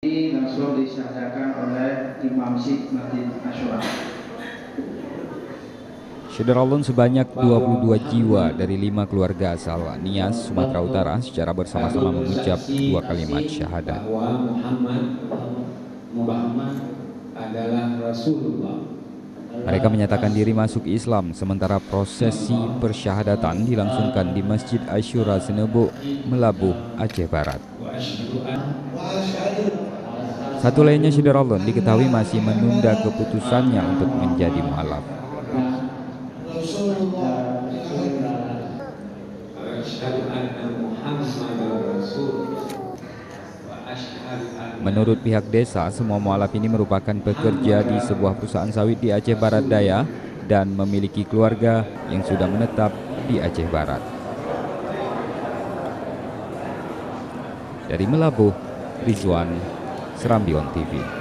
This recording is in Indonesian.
Ini langsung disampaikan oleh Imam Syed Masjid Asyura. Syederalun sebanyak 22 jiwa dari lima keluarga asal Nias, Sumatera Utara secara bersama-sama mengucap dua kalimat syahadat. bahwa Muhammad Muhammad adalah Rasulullah. Mereka menyatakan diri masuk Islam sementara prosesi persyahadatan dilangsungkan di Masjid Asyura Senebo, Melabuh, Aceh Barat. Satu lainnya Syederalun diketahui masih menunda keputusannya untuk menjadi mualaf. Menurut pihak desa, semua mualaf ini merupakan pekerja di sebuah perusahaan sawit di Aceh Barat Daya dan memiliki keluarga yang sudah menetap di Aceh Barat. Dari Melabuh, Rizwan, Serambion TV.